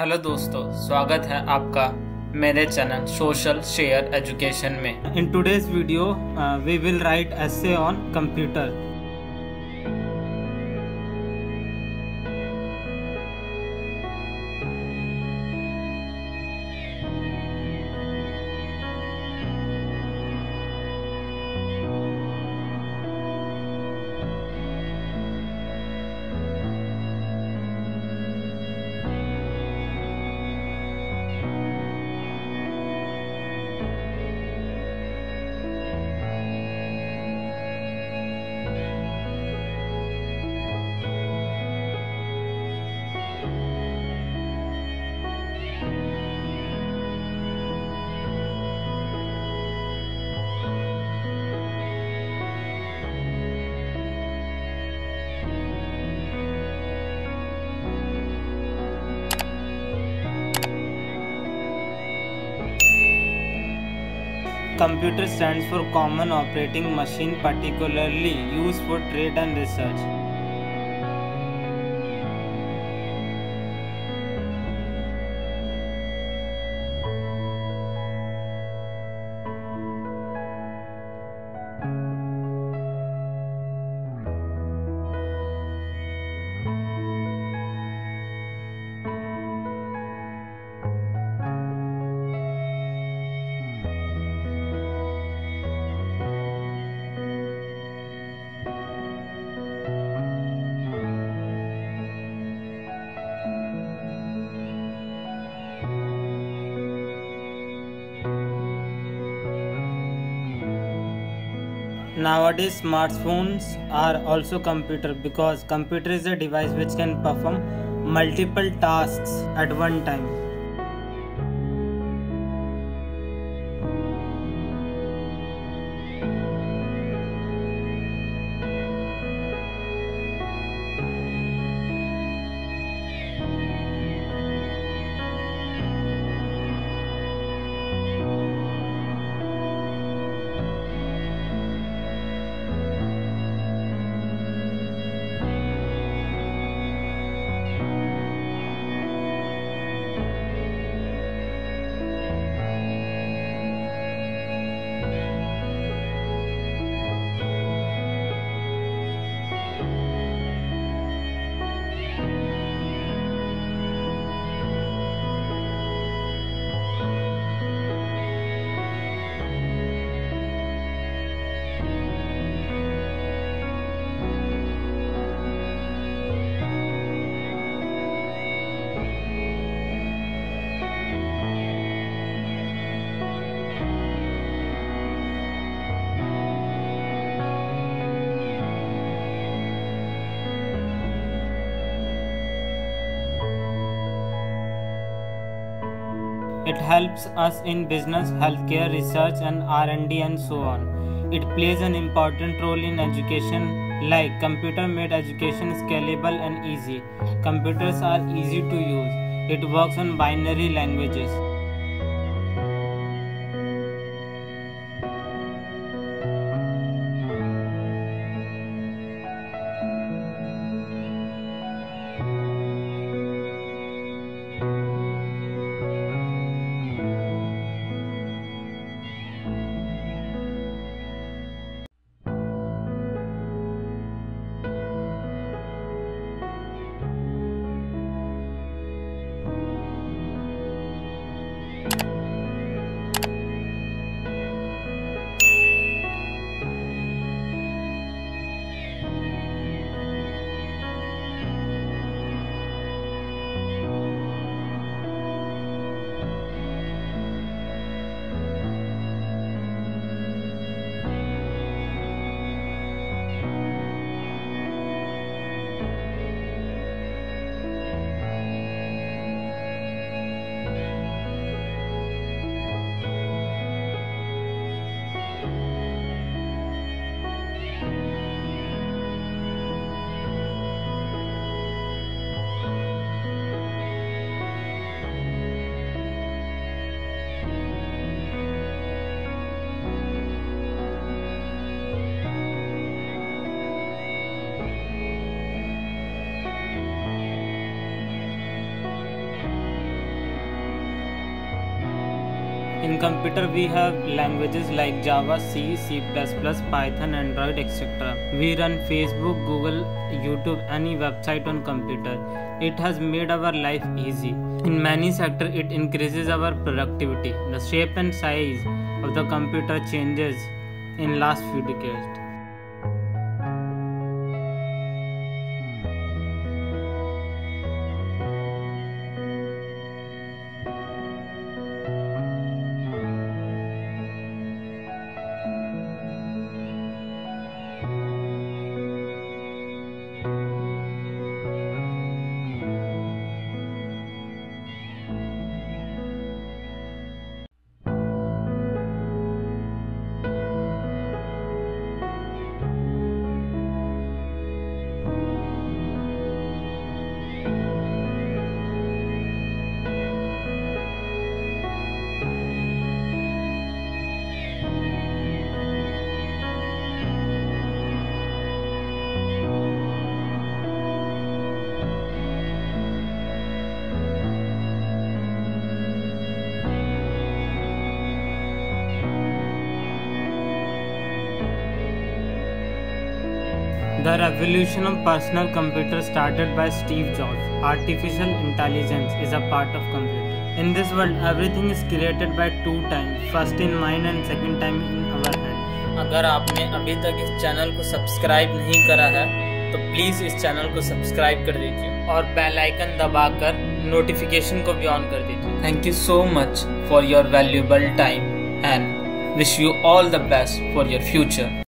Hello दोस्तों, स्वागत है आपका मेरे चैनल सोशल शेयर एजुकेशन में। In today's video we will write essay on computer computer. Stands for Common Operating Machine, particularly used for trade and research. Nowadays, smartphones are also computer because computer is a device which can perform multiple tasks at one time. It helps us in business, healthcare, research and R&D and so on. It plays an important role in education like computer made education scalable and easy. Computers are easy to use. It works on binary languages. In computer, we have languages like Java, C, C++, Python, Android, etc. We run Facebook, Google, YouTube, any website on computer. It has made our life easy. In many sectors, it increases our productivity. The shape and size of the computer changes in last few decades. The revolution of personal computers started by Steve Jobs. Artificial intelligence is a part of computer. In this world, everything is created by two times, first in mind and second time in our hand. अगर आपने अभी तक इस channel को subscribe नहीं करा है तो प्लीज़ इस चैनल को सब्सक्राइब कर दीजिए और बेल आइकन दबाकर नोटिफिकेशन को भी ऑन कर दीजिए thank you so much for your valuable time and wish you all the best for your future